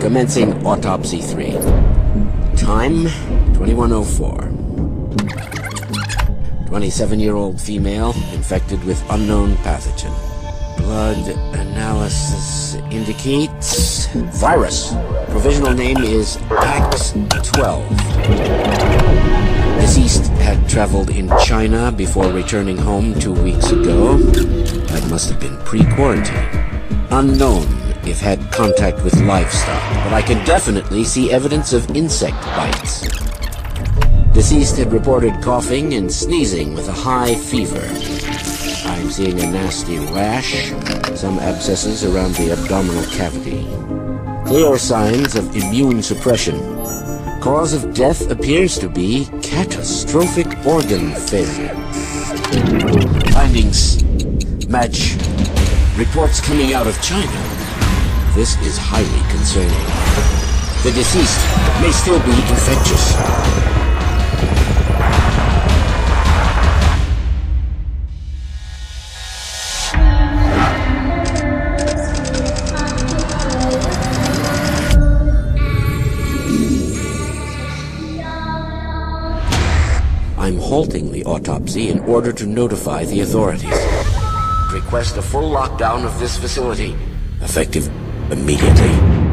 Commencing Autopsy 3. Time 2104. 27-year-old female infected with unknown pathogen. Blood analysis indicates virus. Provisional name is PAX-12. Deceased had traveled in China before returning home two weeks ago. That must have been pre-quarantine. Unknown if had contact with livestock, but I can definitely see evidence of insect bites. Deceased had reported coughing and sneezing with a high fever. Seeing a nasty rash, some abscesses around the abdominal cavity. Clear signs of immune suppression. Cause of death appears to be catastrophic organ failure. Findings match reports coming out of China. This is highly concerning. The deceased may still be infectious. Halting the autopsy in order to notify the authorities. Request a full lockdown of this facility. Effective immediately.